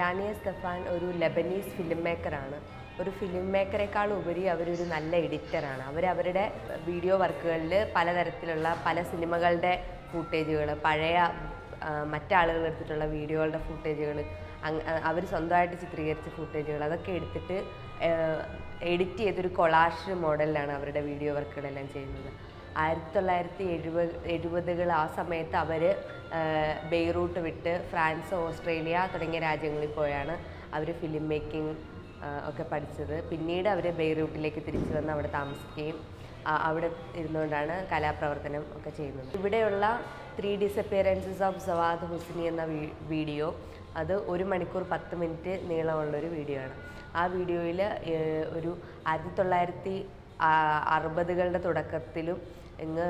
Rania സ്റ്റഫാൻ ഒരു Lebanese film മേക്കറാണ് ഒരു film മേക്കറേക്കാൾ ഉപരി അവരൊരു നല്ല എഡിറ്ററാണ് അവർ അവരുടെ വീഡിയോ വർക്കുകളിൽ പലതരത്തിലുള്ള പല സിനിമകളുടെ ഫൂട്ടേജുകൾ പഴയ മറ്റാളുകൾ എടുത്തിട്ടുള്ള വീഡിയോകളുടെ ഫൂട്ടേജുകൾ അവർ സ്വന്തമായിട്ട് ചിത്രീകരിച്ച ഫൂട്ടേജുകൾ അതൊക്കെ എടുത്തിട്ട് എഡിറ്റ് ചെയ്തൊരു കൊളാഷ് മോഡലിലാണ് അവരുടെ വീഡിയോ വർക്കുകളെല്ലാം ചെയ്യുന്നത്. ആയിരത്തി തൊള്ളായിരത്തി എഴുപത് എഴുപതുകൾ ആ സമയത്ത് അവർ ബെയ്റൂട്ട് വിട്ട് ഫ്രാൻസ് ഓസ്ട്രേലിയ തുടങ്ങിയ രാജ്യങ്ങളിൽ പോയാണ് അവർ ഫിലിം മേക്കിംഗ് ഒക്കെ പഠിച്ചത്. പിന്നീട് അവർ ബെയ്റൂട്ടിലേക്ക് തിരിച്ചു വന്ന് അവിടെ താമസിക്കുകയും അവിടെ ഇരുന്നുകൊണ്ടാണ് കലാപ്രവർത്തനം ഒക്കെ ചെയ്യുന്നത്. ഇവിടെയുള്ള three disappearances of Sawad Husni എന്ന വീഡിയോ അത് ഒരു മണിക്കൂർ പത്ത് മിനിറ്റ് നീളമുള്ളൊരു വീഡിയോ ആണ്. ആ വീഡിയോയിൽ ഒരു ആയിരത്തി തൊള്ളായിരത്തി അറുപതുകളുടെ തുടക്കത്തിലും ഇങ്ങ്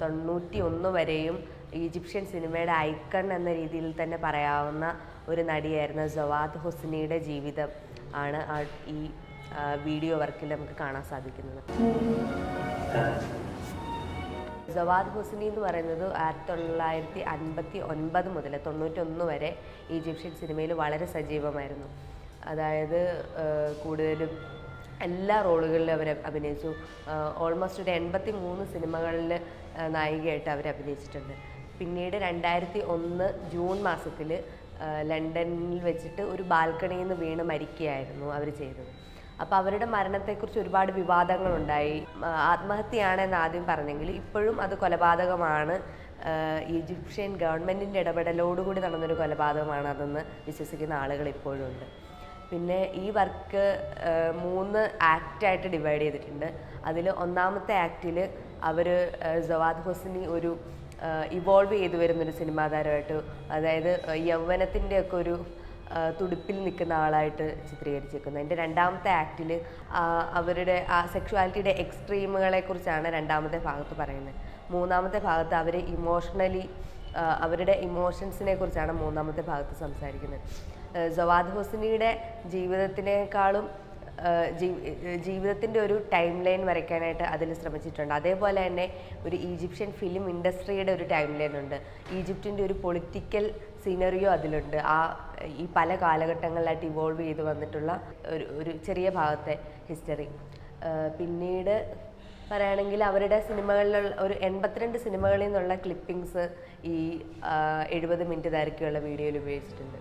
തൊണ്ണൂറ്റി ഒന്ന് വരെയും ഈജിപ്ഷ്യൻ സിനിമയുടെ ഐക്കൺ എന്ന രീതിയിൽ തന്നെ പറയാവുന്ന ഒരു നടിയായിരുന്ന ജവാദ് ഹുസ്നിയുടെ ജീവിതം ആണ് ഈ വീഡിയോ വർക്കിൽ നമുക്ക് കാണാൻ സാധിക്കുന്നത്. ജവാദ് ഹുസ്നി എന്ന് പറയുന്നത് ആയിരത്തി തൊള്ളായിരത്തി അൻപത്തി ഒൻപത് മുതൽ തൊണ്ണൂറ്റൊന്ന് വരെ ഈജിപ്ഷ്യൻ സിനിമയിൽ വളരെ സജീവമായിരുന്നു. അതായത് കൂടുതലും എല്ലാ റോളുകളിലും അവർ അഭിനയിച്ചു. ഓൾമോസ്റ്റ് ഒരു എൺപത്തി മൂന്ന് സിനിമകളിൽ നായികയായിട്ട് അവർ അഭിനയിച്ചിട്ടുണ്ട്. പിന്നീട് രണ്ടായിരത്തി ഒന്ന് ജൂൺ മാസത്തിൽ ലണ്ടനിൽ വെച്ചിട്ട് ഒരു ബാൽക്കണിയിൽ നിന്ന് വീണ് മരിക്കുകയായിരുന്നു അവർ ചെയ്തത്. അപ്പോൾ അവരുടെ മരണത്തെക്കുറിച്ച് ഒരുപാട് വിവാദങ്ങളുണ്ടായി. ആത്മഹത്യയാണെന്ന് ആദ്യം പറഞ്ഞെങ്കിൽ ഇപ്പോഴും അത് കൊലപാതകമാണ്. ഈജിപ്ഷ്യൻ ഗവൺമെന്റിന്റെ ഇടപെടലോടുകൂടി നടന്നൊരു കൊലപാതകമാണ് അതെന്ന് വിശ്വസിക്കുന്ന ആളുകൾ ഇപ്പോഴും ഉണ്ട്. പിന്നെ ഈ വർക്ക് മൂന്ന് ആക്റ്റായിട്ട് ഡിവൈഡ് ചെയ്തിട്ടുണ്ട്. അതിൽ ഒന്നാമത്തെ ആക്റ്റിൽ അവർ ജവാദ് ഹുസ്നി ഒരു ഇവോൾവ് ചെയ്തു വരുന്നൊരു സിനിമാതാരമായിട്ട് അതായത് യൗവനത്തിന്റെയൊക്കെ ഒരു തുടുപ്പിൽ നിൽക്കുന്ന ആളായിട്ട് ചിത്രീകരിച്ചിരിക്കുന്നത് എന്റെ രണ്ടാമത്തെ ആക്റ്റിൽ അവരുടെ ആ സെക്ഷുവാലിറ്റിയുടെ എക്സ്ട്രീമുകളെ കുറിച്ചാണ് രണ്ടാമത്തെ ഭാഗത്ത് പറയുന്നത്. മൂന്നാമത്തെ ഭാഗത്ത് അവർ ഇമോഷണലി അവരുടെ ഇമോഷൻസിനെ കുറിച്ചാണ് മൂന്നാമത്തെ ഭാഗത്ത് സംസാരിക്കുന്നത്. ആ, ജവാദ് ഹുസ്നിയുടെ ജീവിതത്തിനേക്കാളും ജീവിതത്തിന്റെ ഒരു ടൈം ലൈൻ വരയ്ക്കാനായിട്ട് അതിൽ ശ്രമിച്ചിട്ടുണ്ട്. അതേപോലെ തന്നെ ഒരു ഈജിപ്ഷ്യൻ ഫിലിം ഇൻഡസ്ട്രിയുടെ ഒരു ടൈം ലൈൻ ഉണ്ട്. ഈജിപ്തിന്റെ ഒരു പൊളിറ്റിക്കൽ സീനറിയോ അതിലുണ്ട്. ആ ഈ പല കാലഘട്ടങ്ങളിലായിട്ട് ഇവോൾവ് ചെയ്ത് വന്നിട്ടുള്ള ഒരു ഒരു ചെറിയ ഭാഗത്തെ ഹിസ്റ്ററി. പിന്നീട് പറയുകയാണെങ്കിൽ അവരുടെ സിനിമകളിലുള്ള ഒരു എൺപത്തിരണ്ട് സിനിമകളിൽ നിന്നുള്ള ക്ലിപ്പിങ്സ് ഈ എഴുപത് മിനിറ്റ് ദൈർഘ്യമുള്ള വീഡിയോയിൽ ഉപയോഗിച്ചിട്ടുണ്ട്.